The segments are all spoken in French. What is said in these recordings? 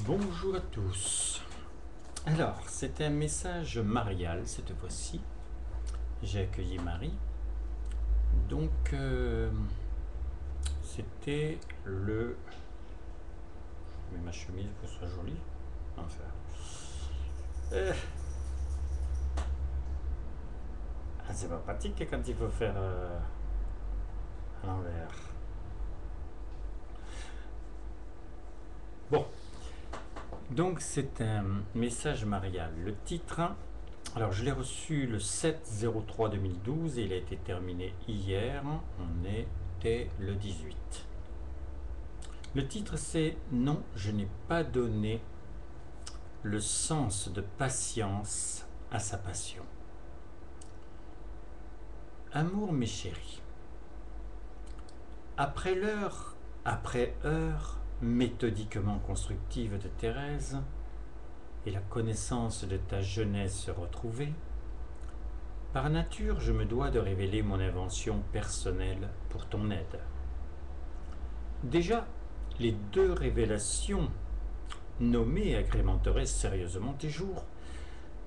Bonjour à tous. Alors, c'était un message marial cette fois-ci. J'ai accueilli Marie. Donc, euh, c'était le. Je mets ma chemise pour que ce soit joli. Enfin. Euh. Ah, c'est pas pratique quand il faut faire euh, à l'envers. Bon. Donc c'est un message marial. Le titre, alors je l'ai reçu le 7-03-2012 et il a été terminé hier. On était le 18. Le titre c'est Non, je n'ai pas donné le sens de patience à sa passion. Amour mes chéris, après l'heure, après heure, méthodiquement constructive de Thérèse et la connaissance de ta jeunesse retrouvée, par nature je me dois de révéler mon invention personnelle pour ton aide. Déjà, les deux révélations nommées agrémenteraient sérieusement tes jours,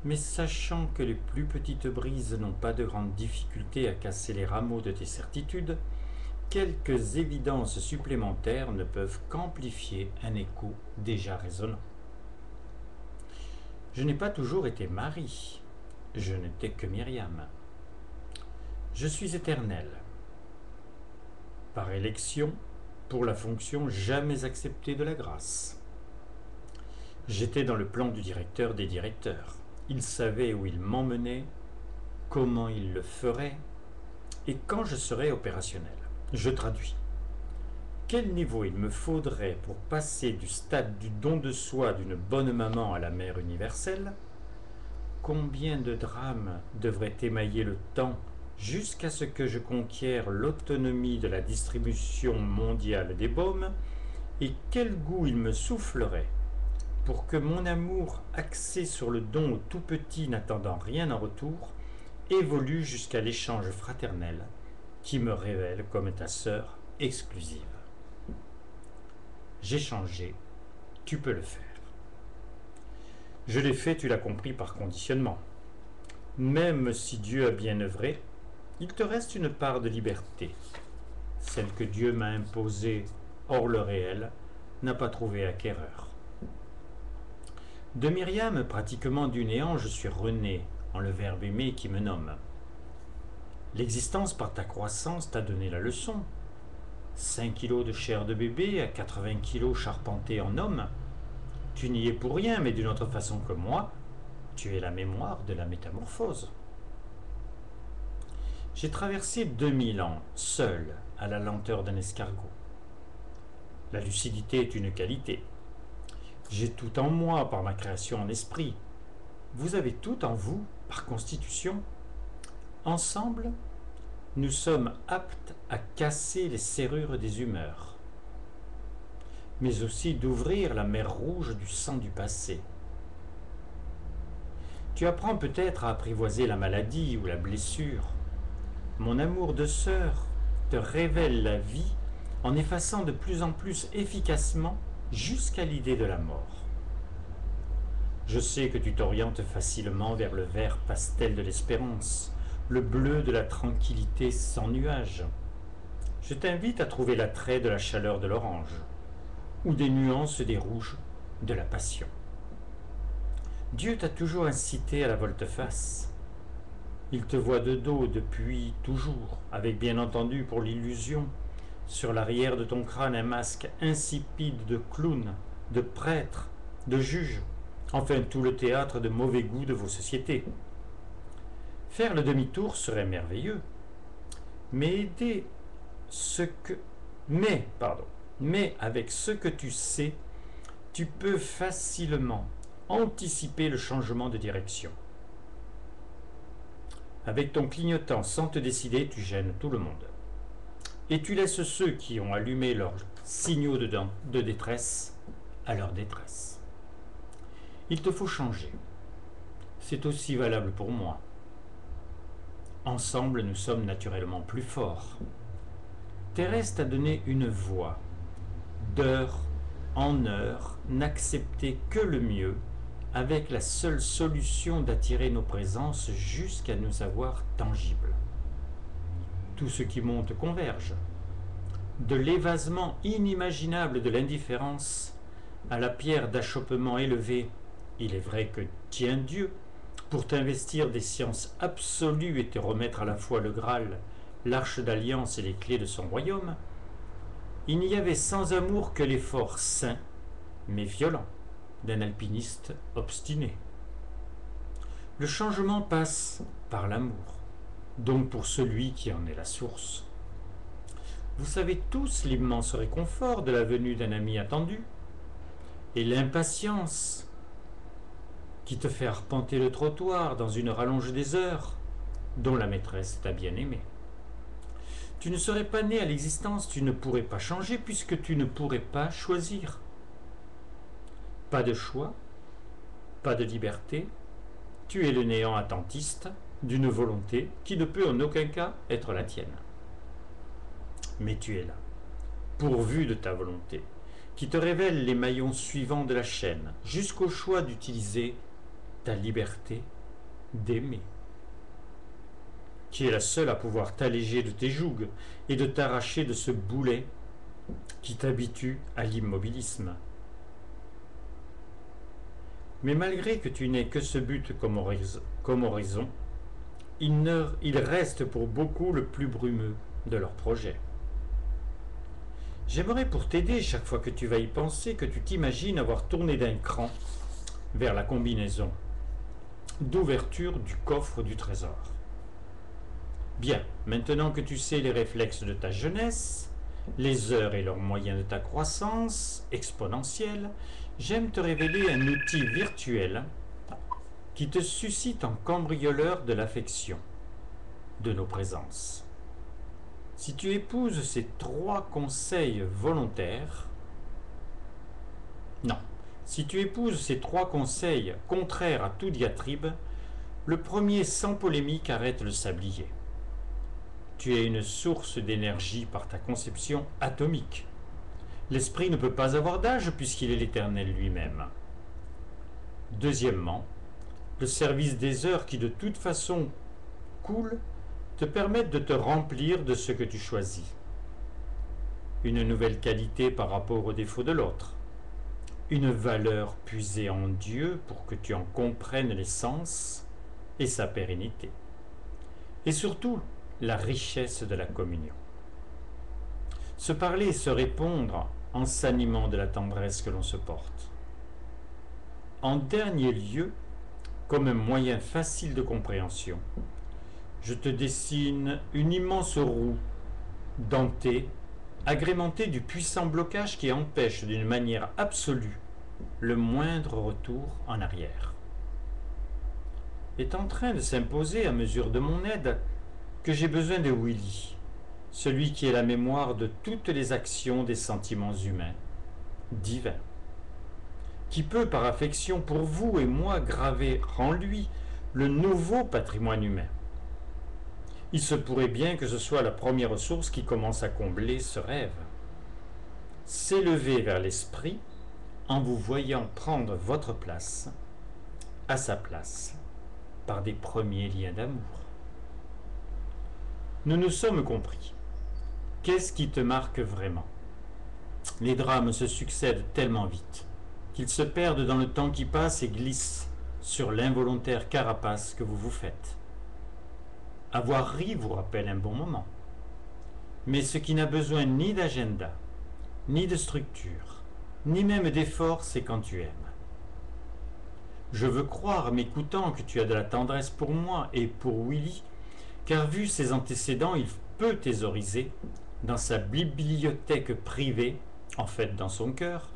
mais sachant que les plus petites brises n'ont pas de grande difficulté à casser les rameaux de tes certitudes, quelques évidences supplémentaires ne peuvent qu'amplifier un écho déjà résonnant. Je n'ai pas toujours été Marie, je n'étais que Myriam. Je suis éternel. Par élection, pour la fonction jamais acceptée de la grâce. J'étais dans le plan du directeur des directeurs. Il savait où il m'emmenait, comment il le ferait et quand je serais opérationnel. Je traduis. Quel niveau il me faudrait pour passer du stade du don de soi d'une bonne maman à la mère universelle? Combien de drames devraient émailler le temps jusqu'à ce que je conquière l'autonomie de la distribution mondiale des baumes? Et quel goût il me soufflerait pour que mon amour axé sur le don au tout petit n'attendant rien en retour évolue jusqu'à l'échange fraternel? Qui me révèle comme ta sœur exclusive. J'ai changé, tu peux le faire. Je l'ai fait, tu l'as compris, par conditionnement. Même si Dieu a bien œuvré, il te reste une part de liberté. Celle que Dieu m'a imposée hors le réel n'a pas trouvé acquéreur. De Myriam, pratiquement du néant, je suis rené en le Verbe aimé qui me nomme. L'existence par ta croissance t'a donné la leçon. 5 kilos de chair de bébé à 80 kilos charpentés en homme. Tu n'y es pour rien, mais d'une autre façon que moi, tu es la mémoire de la métamorphose. J'ai traversé 2000 ans, seul, à la lenteur d'un escargot. La lucidité est une qualité. J'ai tout en moi par ma création en esprit. Vous avez tout en vous par constitution. Ensemble, nous sommes aptes à casser les serrures des humeurs, mais aussi d'ouvrir la mer rouge du sang du passé. Tu apprends peut-être à apprivoiser la maladie ou la blessure. Mon amour de sœur te révèle la vie en effaçant de plus en plus efficacement jusqu'à l'idée de la mort. Je sais que tu t'orientes facilement vers le vert pastel de l'espérance, le bleu de la tranquillité sans nuages. Je t'invite à trouver l'attrait de la chaleur de l'orange, ou des nuances des rouges de la passion. Dieu t'a toujours incité à la volte-face. Il te voit de dos depuis toujours, avec bien entendu pour l'illusion, sur l'arrière de ton crâne un masque insipide de clown, de prêtre, de juge, enfin tout le théâtre de mauvais goût de vos sociétés. Faire le demi-tour serait merveilleux, mais aider ce que. Mais, pardon, mais avec ce que tu sais, tu peux facilement anticiper le changement de direction. Avec ton clignotant sans te décider, tu gênes tout le monde. Et tu laisses ceux qui ont allumé leurs signaux de détresse à leur détresse. Il te faut changer. C'est aussi valable pour moi. Ensemble, nous sommes naturellement plus forts. Thérèse t'a donné une voix, d'heure en heure, n'accepter que le mieux, avec la seule solution d'attirer nos présences jusqu'à nous avoir tangibles. Tout ce qui monte converge. De l'évasement inimaginable de l'indifférence à la pierre d'achoppement élevée, il est vrai que tiens Dieu, pour t'investir des sciences absolues et te remettre à la fois le Graal, l'arche d'alliance et les clés de son royaume, il n'y avait sans amour que l'effort sain, mais violent, d'un alpiniste obstiné. Le changement passe par l'amour, donc pour celui qui en est la source. Vous savez tous l'immense réconfort de la venue d'un ami attendu, et l'impatience qui te fait arpenter le trottoir dans une rallonge des heures dont la maîtresse t'a bien aimé. Tu ne serais pas né à l'existence, tu ne pourrais pas changer puisque tu ne pourrais pas choisir. Pas de choix, pas de liberté, tu es le néant attentiste d'une volonté qui ne peut en aucun cas être la tienne. Mais tu es là, pourvu de ta volonté, qui te révèle les maillons suivants de la chaîne, jusqu'au choix d'utiliser ta liberté d'aimer qui est la seule à pouvoir t'alléger de tes jougs et de t'arracher de ce boulet qui t'habitue à l'immobilisme. Mais malgré que tu n'aies que ce but comme horizon, il, il reste pour beaucoup le plus brumeux de leurs projets. J'aimerais pour t'aider chaque fois que tu vas y penser que tu t'imagines avoir tourné d'un cran vers la combinaison d'ouverture du coffre du trésor. Bien, maintenant que tu sais les réflexes de ta jeunesse, les heures et leurs moyens de ta croissance exponentielle, j'aime te révéler un outil virtuel qui te suscite en cambrioleur de l'affection, de nos présences. Si tu épouses ces trois conseils volontaires, non, si tu épouses ces trois conseils contraires à tout diatribe, le premier sans polémique arrête le sablier. Tu es une source d'énergie par ta conception atomique. L'esprit ne peut pas avoir d'âge puisqu'il est l'éternel lui-même. Deuxièmement, le service des heures qui de toute façon coulent te permettent de te remplir de ce que tu choisis. Une nouvelle qualité par rapport aux défauts de l'autre. Une valeur puisée en Dieu pour que tu en comprennes l'essence et sa pérennité. Et surtout, la richesse de la communion. Se parler et se répondre en s'animant de la tendresse que l'on se porte. En dernier lieu, comme un moyen facile de compréhension, je te dessine une immense roue dentée, agrémentée du puissant blocage qui empêche d'une manière absolue le moindre retour en arrière. Est en train de s'imposer à mesure de mon aide que j'ai besoin de Willy, celui qui est la mémoire de toutes les actions des sentiments humains, divins, qui peut par affection pour vous et moi graver en lui le nouveau patrimoine humain. Il se pourrait bien que ce soit la première ressource qui commence à combler ce rêve. S'élever vers l'esprit en vous voyant prendre votre place à sa place par des premiers liens d'amour. Nous nous sommes compris. Qu'est-ce qui te marque vraiment? Les drames se succèdent tellement vite qu'ils se perdent dans le temps qui passe et glissent sur l'involontaire carapace que vous vous faites. Avoir ri vous rappelle un bon moment. Mais ce qui n'a besoin ni d'agenda, ni de structure, ni même d'effort, c'est quand tu aimes. Je veux croire, m'écoutant, que tu as de la tendresse pour moi et pour Willy, car vu ses antécédents, il peut thésauriser dans sa bibliothèque privée, en fait dans son cœur,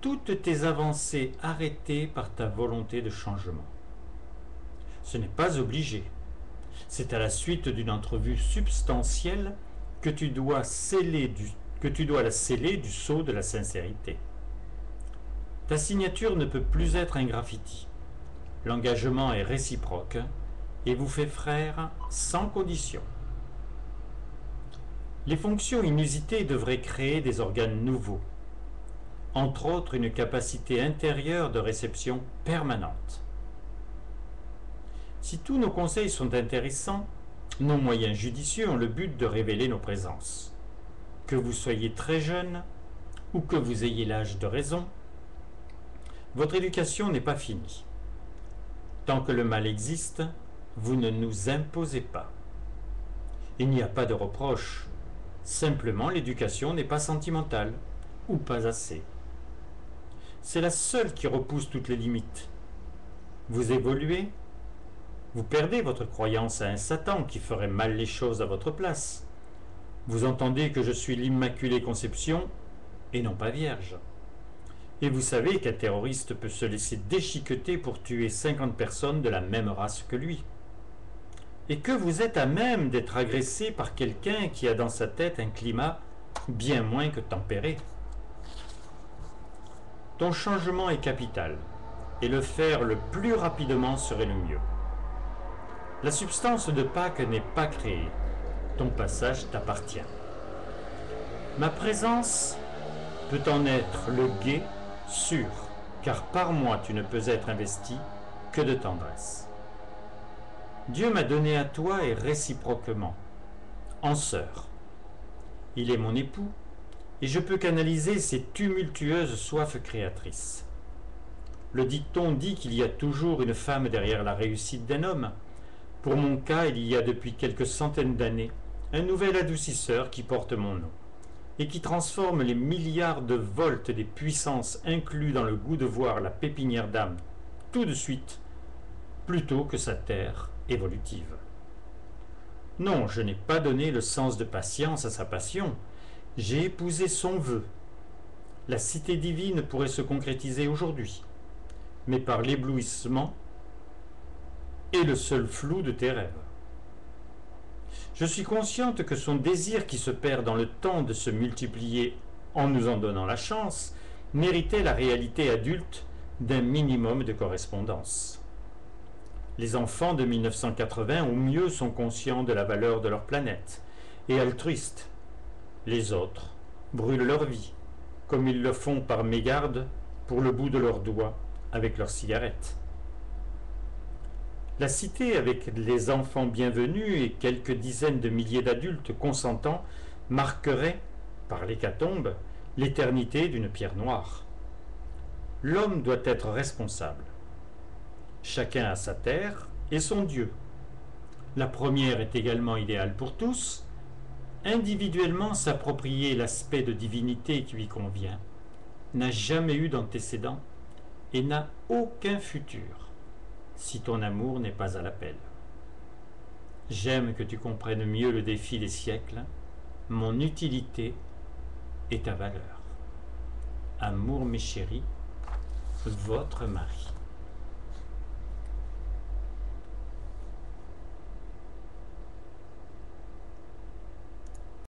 toutes tes avancées arrêtées par ta volonté de changement. Ce n'est pas obligé. C'est à la suite d'une entrevue substantielle que tu dois la sceller du sceau de la sincérité. Ta signature ne peut plus être un graffiti. L'engagement est réciproque et vous fait frère sans condition. Les fonctions inusitées devraient créer des organes nouveaux. entre autres une capacité intérieure de réception permanente. Si tous nos conseils sont intéressants, nos moyens judicieux ont le but de révéler nos présences. Que vous soyez très jeune ou que vous ayez l'âge de raison, votre éducation n'est pas finie. Tant que le mal existe, vous ne nous imposez pas. Il n'y a pas de reproche. Simplement, l'éducation n'est pas sentimentale, ou pas assez. C'est la seule qui repousse toutes les limites. Vous évoluez, vous perdez votre croyance à un Satan qui ferait mal les choses à votre place. Vous entendez que je suis l'Immaculée Conception et non pas vierge. Et vous savez qu'un terroriste peut se laisser déchiqueter pour tuer 50 personnes de la même race que lui. Et que vous êtes à même d'être agressé par quelqu'un qui a dans sa tête un climat bien moins que tempéré. Ton changement est capital, et le faire le plus rapidement serait le mieux. La substance de Pâques n'est pas créée, ton passage t'appartient. Ma présence peut en être le guet sûr, car par moi tu ne peux être investi que de tendresse. Dieu m'a donné à toi et réciproquement, en sœur. Il est mon époux, et je peux canaliser ses tumultueuses soifs créatrices. Le dicton dit qu'il y a toujours une femme derrière la réussite d'un homme. Pour mon cas, il y a depuis quelques centaines d'années un nouvel adoucisseur qui porte mon nom et qui transforme les milliards de volts des puissances inclus dans le goût de voir la pépinière d'âme tout de suite, plutôt que sa terre évolutive. Non, je n'ai pas donné le sens de patience à sa passion, j'ai épousé son vœu. La cité divine pourrait se concrétiser aujourd'hui, mais par l'éblouissement et le seul flou de tes rêves. Je suis consciente que son désir qui se perd dans le temps de se multiplier en nous en donnant la chance méritait la réalité adulte d'un minimum de correspondance. Les enfants de 1980 au mieux sont conscients de la valeur de leur planète et altruistes. Les autres brûlent leur vie, comme ils le font par mégarde pour le bout de leurs doigts avec leurs cigarettes. La cité, avec les enfants bienvenus et quelques dizaines de milliers d'adultes consentants, marquerait, par l'hécatombe, l'éternité d'une pierre noire. L'homme doit être responsable. Chacun a sa terre et son Dieu. La première est également idéale pour tous. Individuellement s'approprier l'aspect de divinité qui lui convient n'a jamais eu d'antécédent et n'a aucun futur si ton amour n'est pas à l'appel. J'aime que tu comprennes mieux le défi des siècles, mon utilité et ta valeur. Amour mes chéris, votre mari.